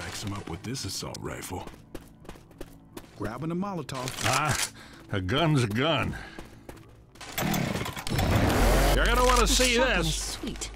racks him up with this assault rifle. Grabbing a Molotov. Ah, a gun's a gun. You're gonna want to see this. Sweet.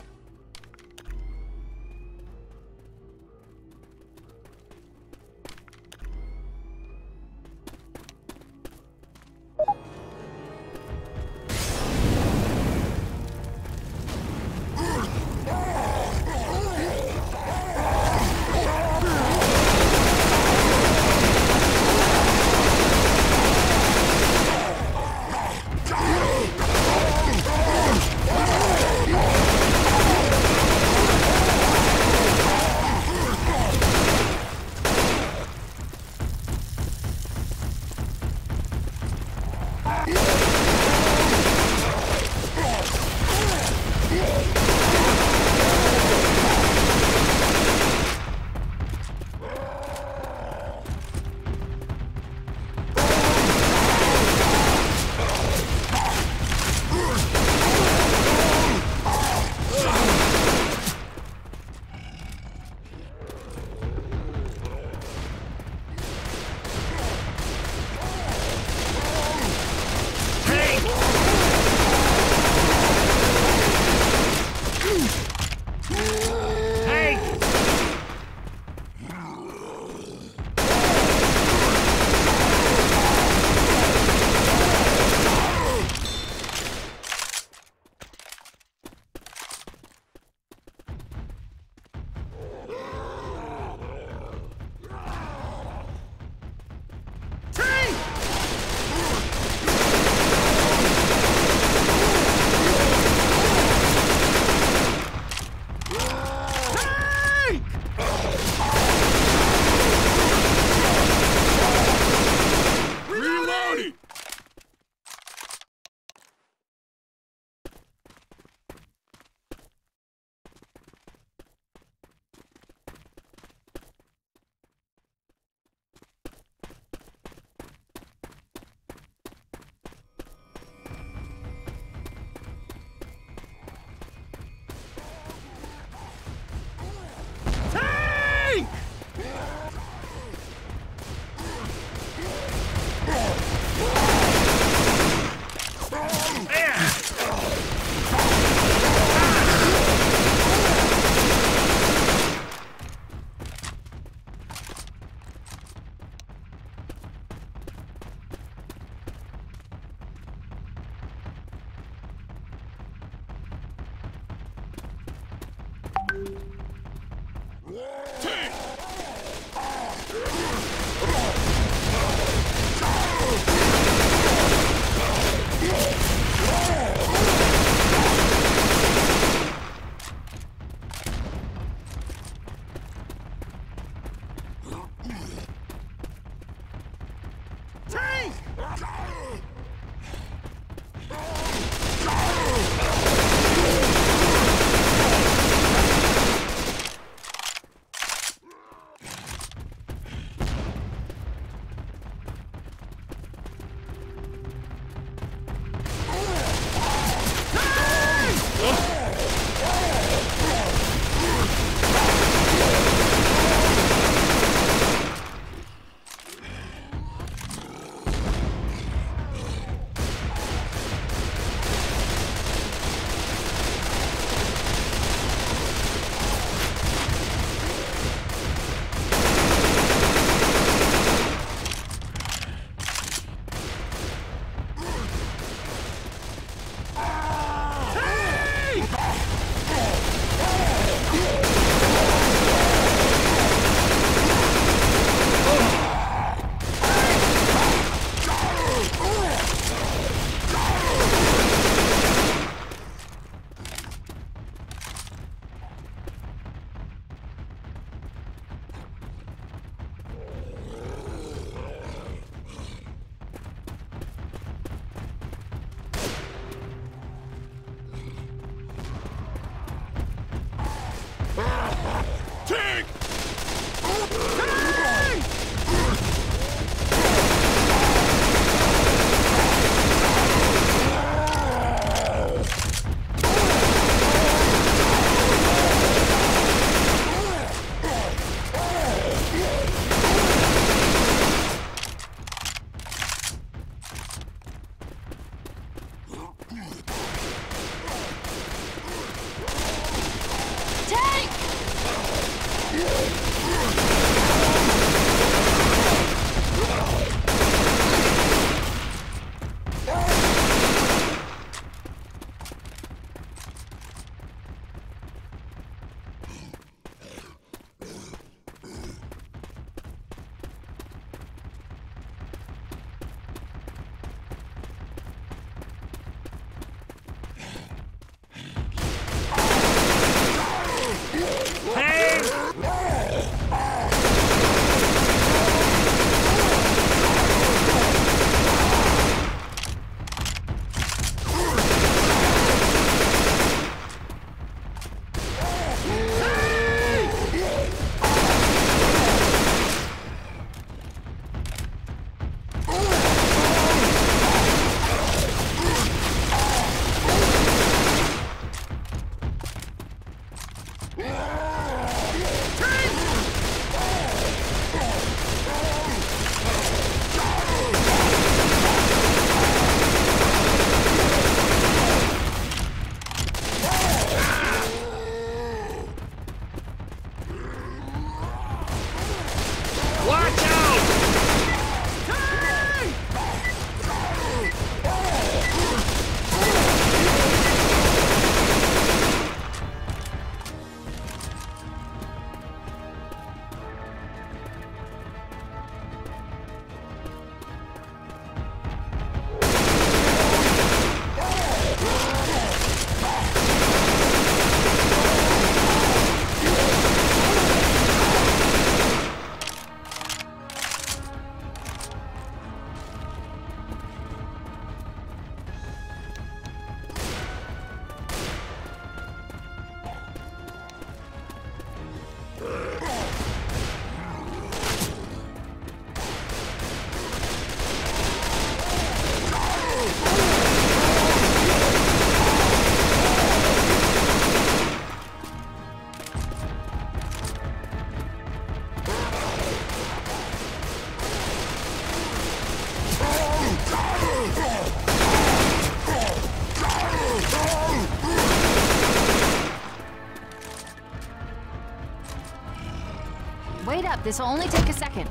This'll only take a second.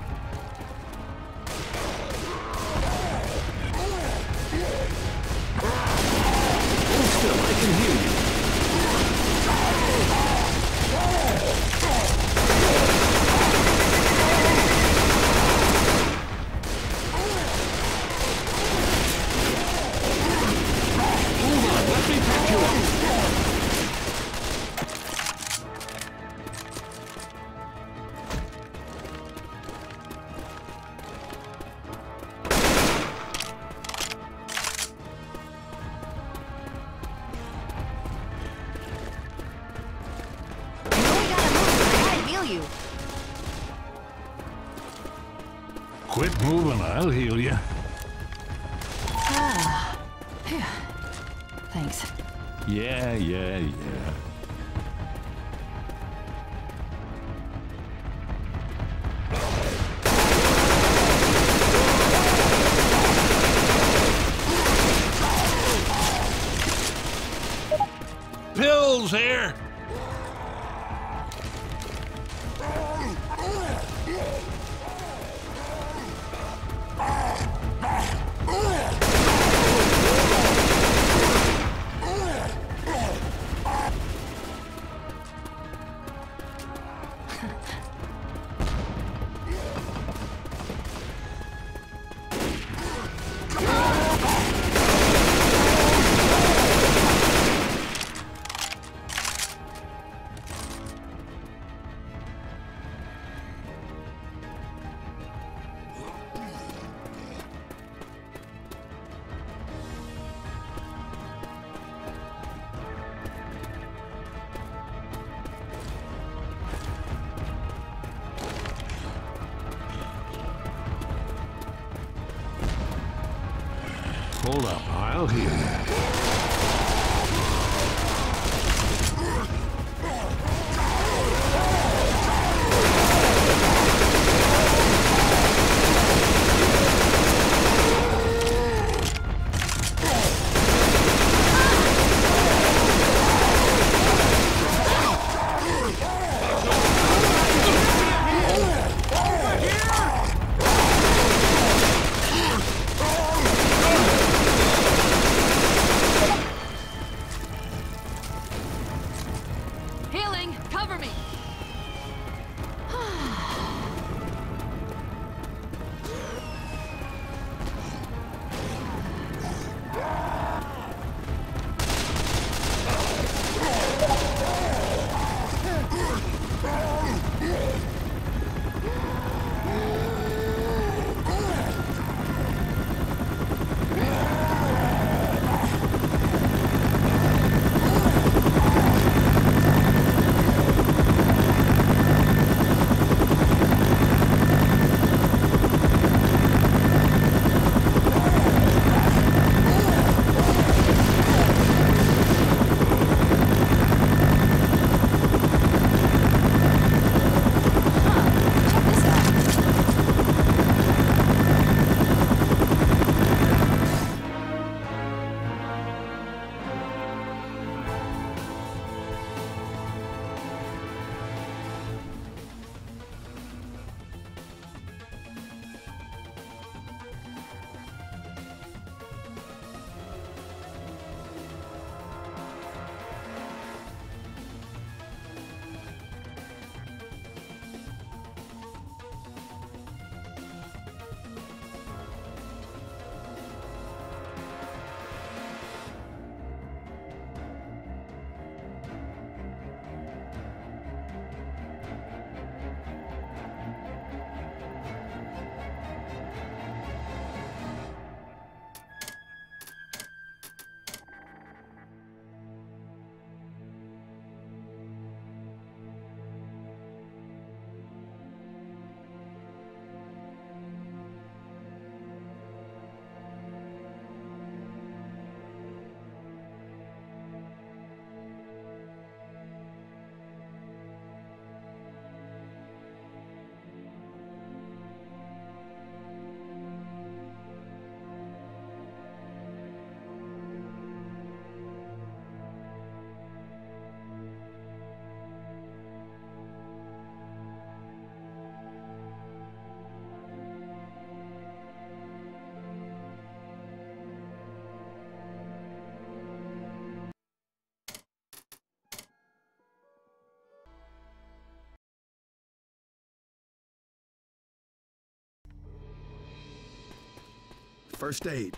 First aid.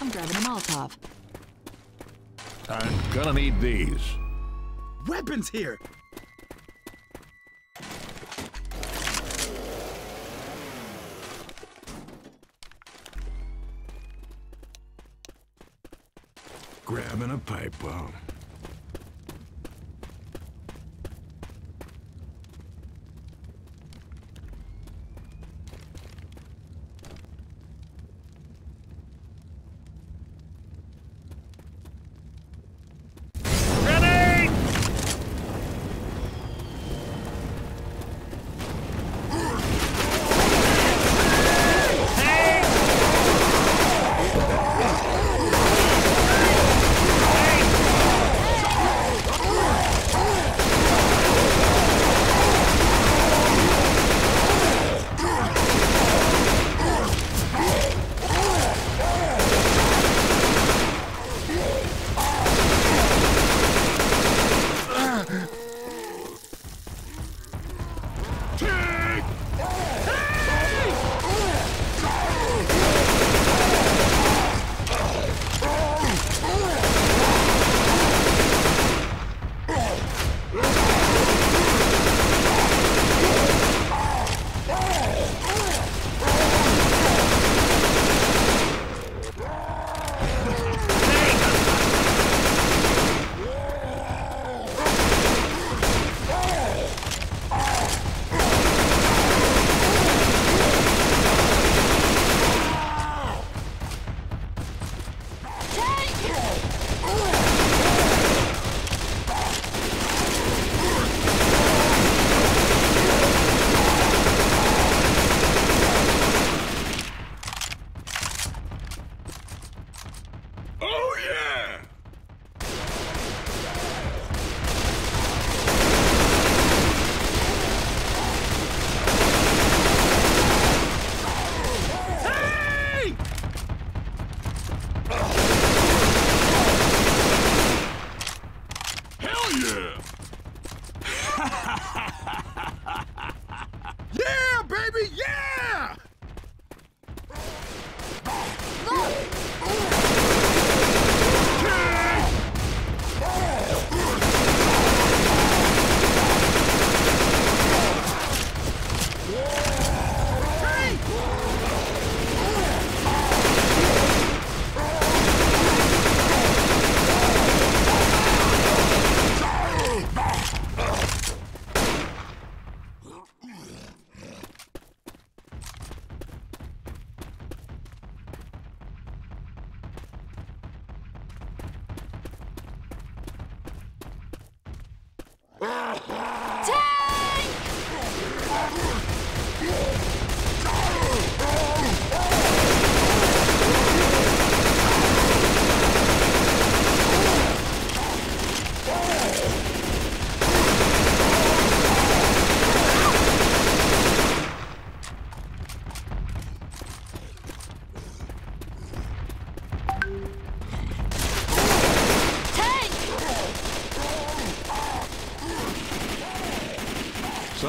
I'm grabbing a Molotov. I'm gonna need these. Weapons here! Grabbing a pipe bomb.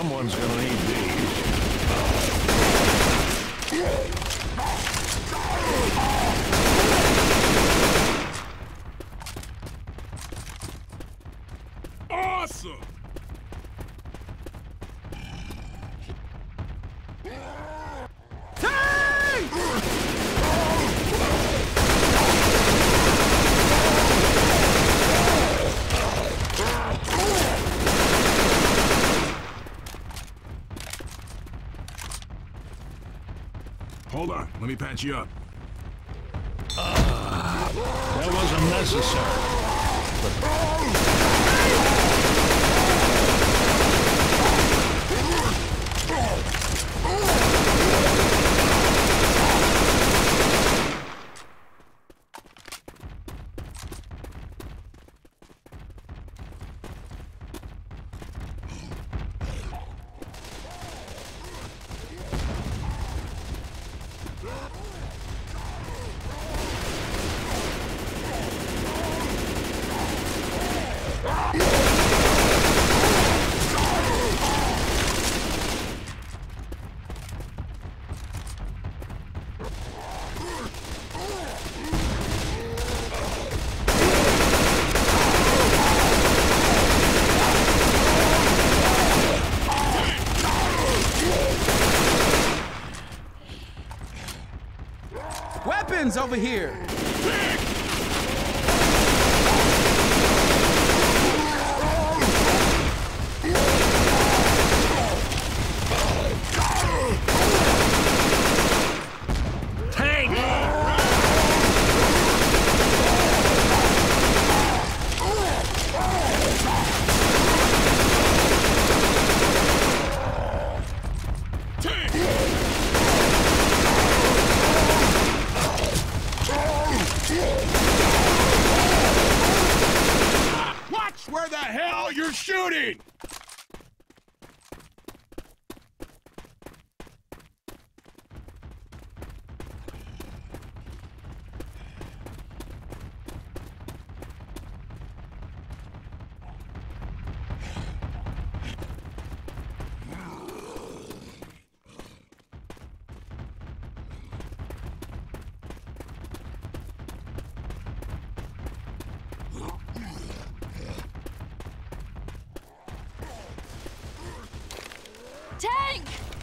Someone's gonna need these. Watch you up. Over here. Tank!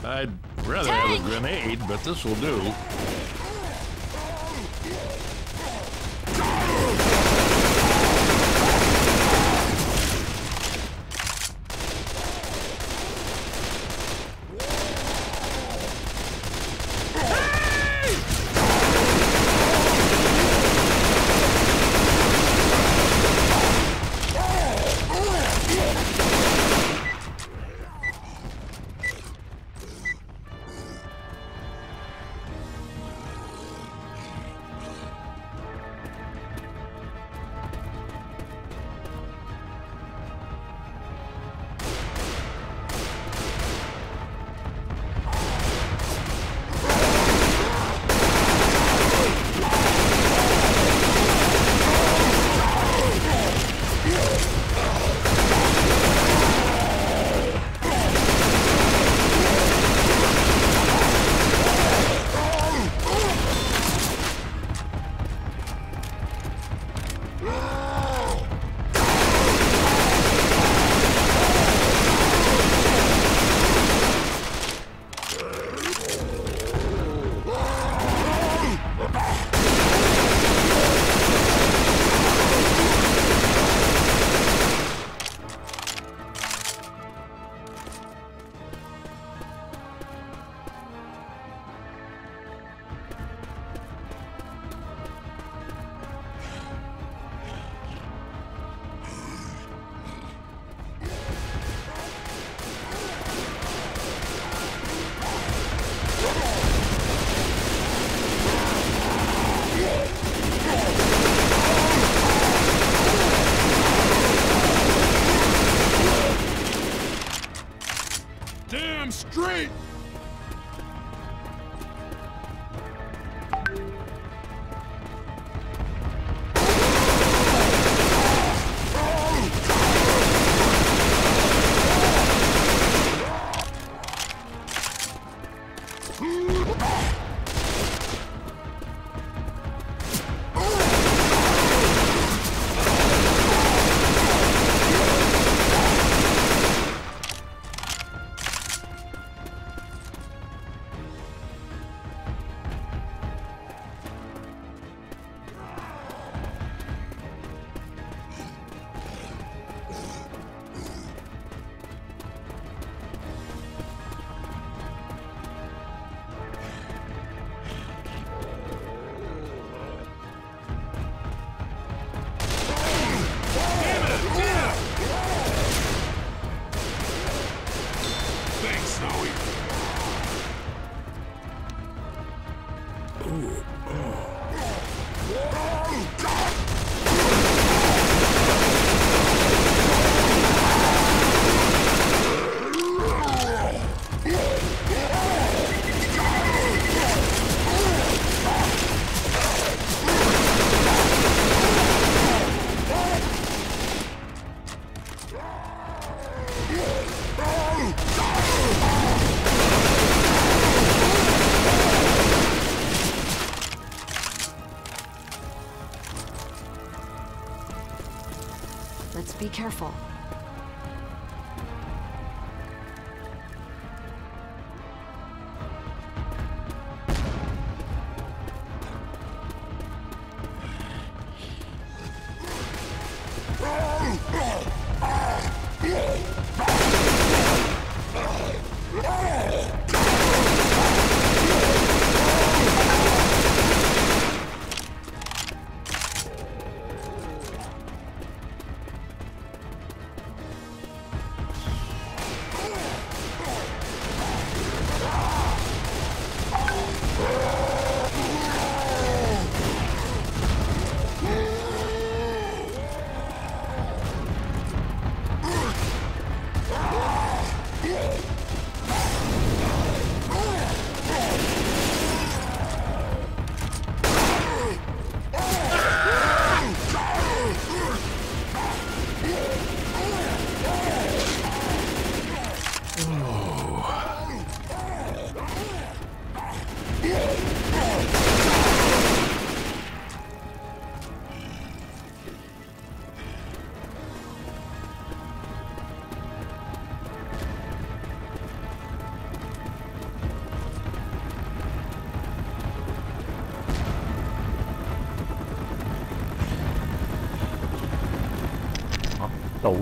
I'd rather have a grenade, but this will do. Damn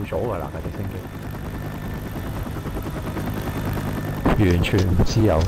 咗㗎啦，架直升機，完全唔知有。